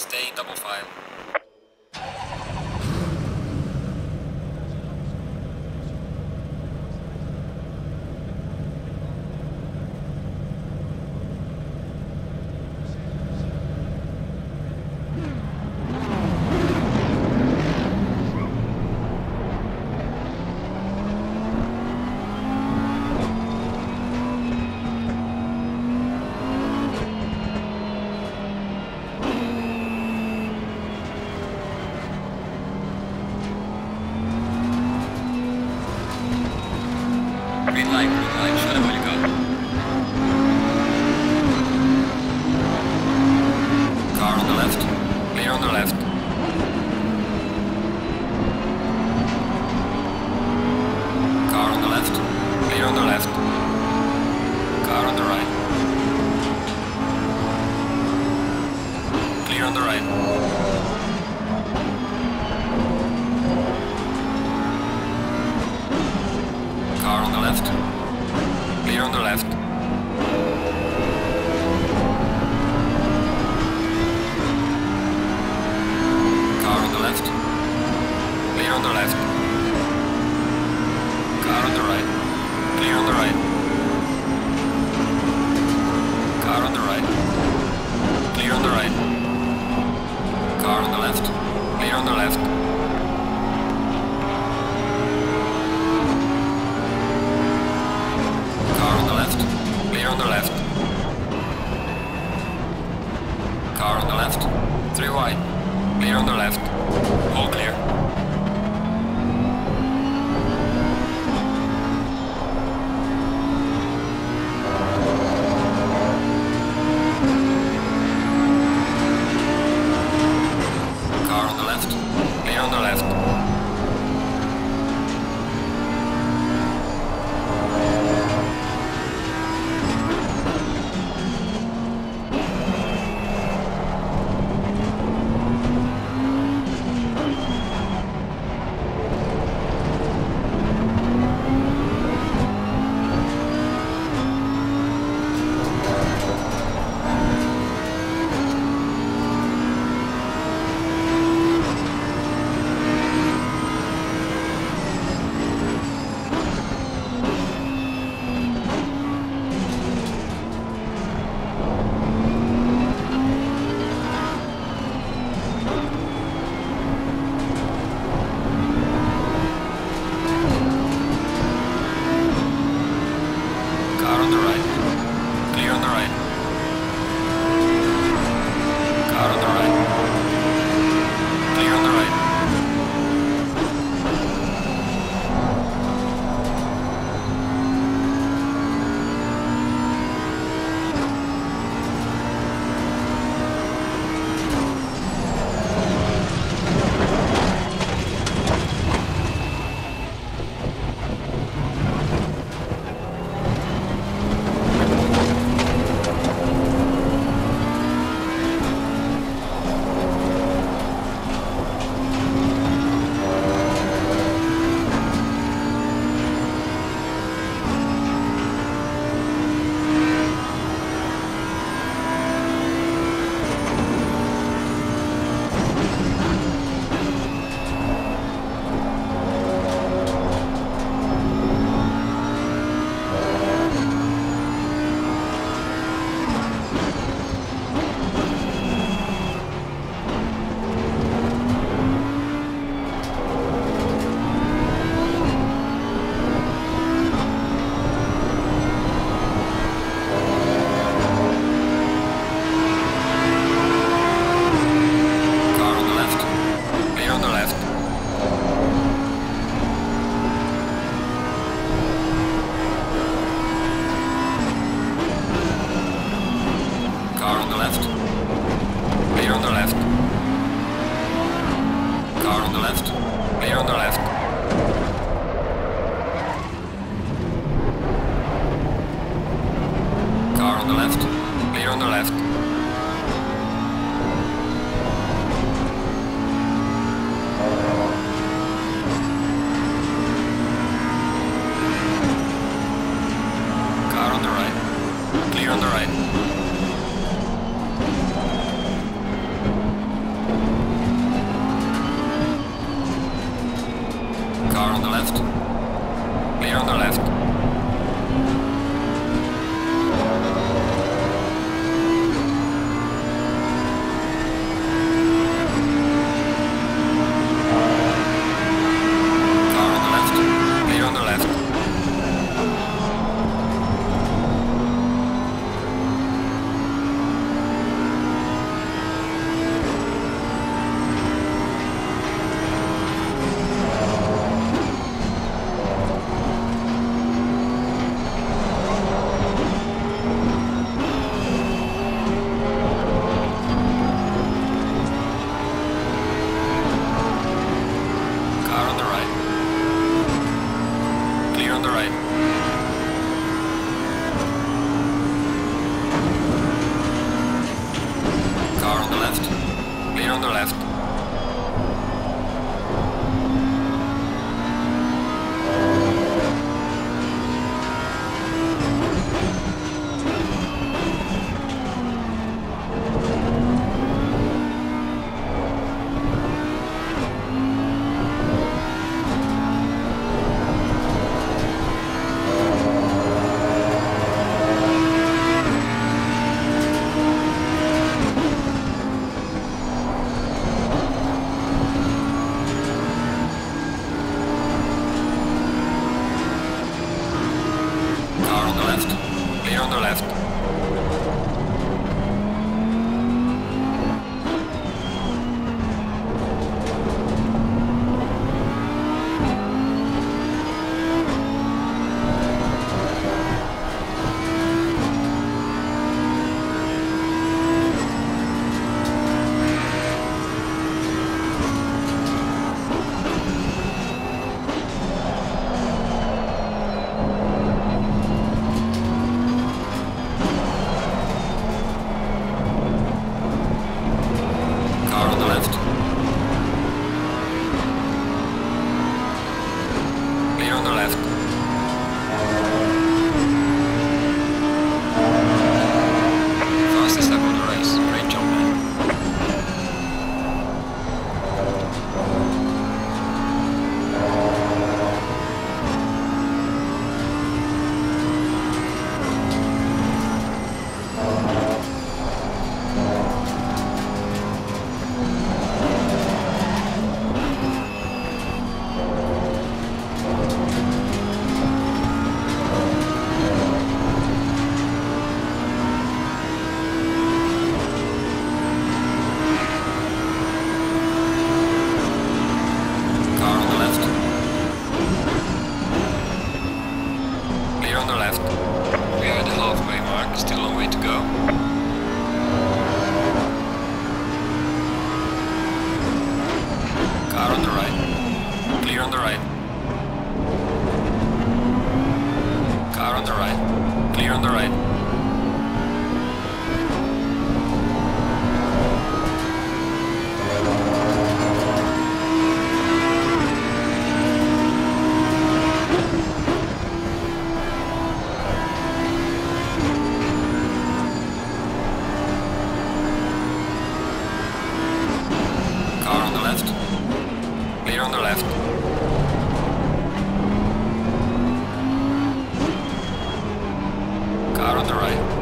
Stay double file. on the right. on the left. Clear on the left. on the left. clear on the right. out on the right.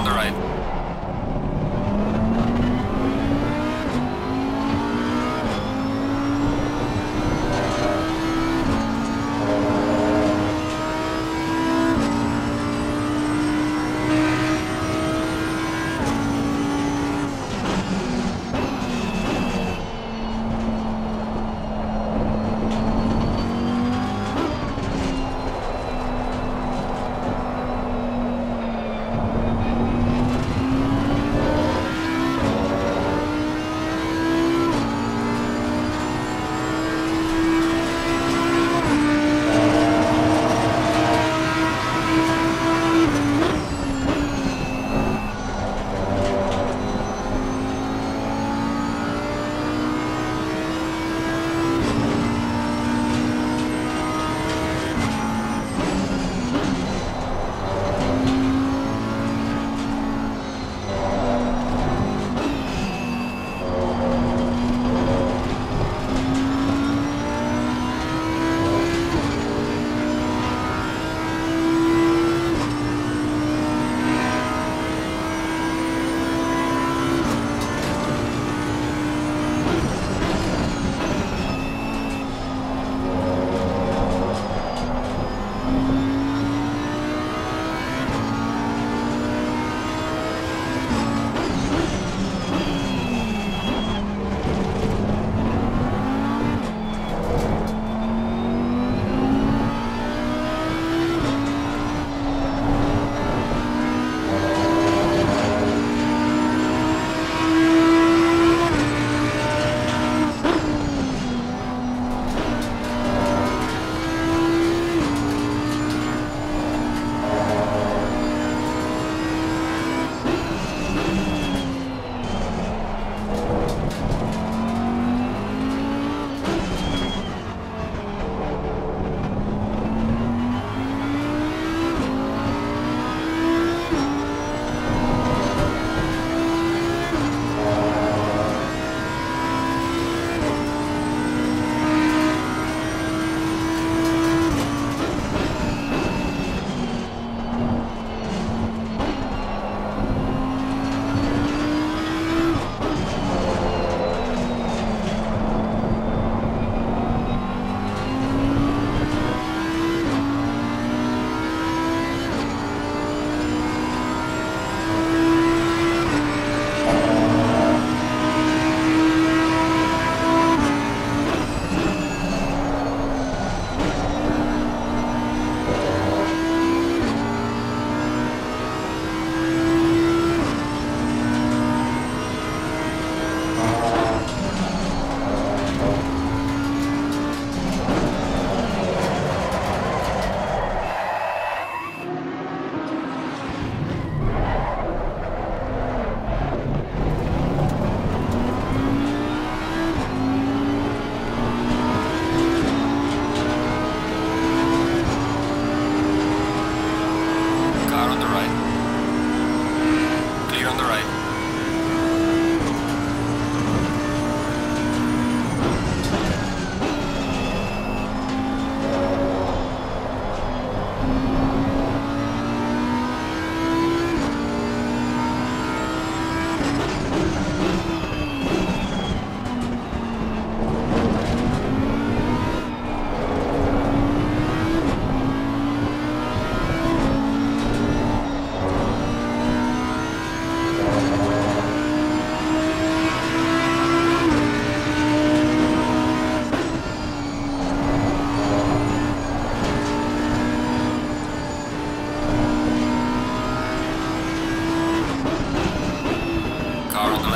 on the right.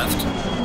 left.